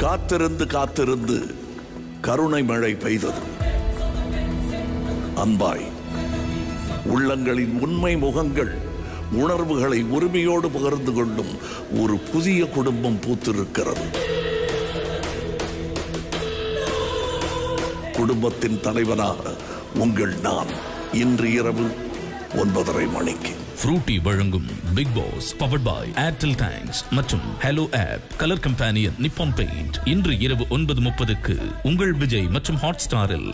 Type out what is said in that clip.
காத்திருந்து காத்திருந்து கருணை மழை பெய்தது. அன்பாய் உள்ளங்களின் உண்மை முகங்கள் உணர்வுகளை உரிமையோடு பகிர்ந்து கொண்டும் ஒரு புதிய குடும்பம் பூத்திருக்கிறது. குடும்பத்தின் தலைவனாக உங்கள் நான் இன்று இரவு ஒன்பதரை மணிக்கு. ஃப்ரூட்டி வழங்கும் Bigg Boss powered by Airtel thanks மற்றும் hello app colour companion Nippon Paint இன்று இரவு ஒன்பது முப்பதுக்கு உங்கள் விஜய் மற்றும் ஹாட் ஸ்டாரில்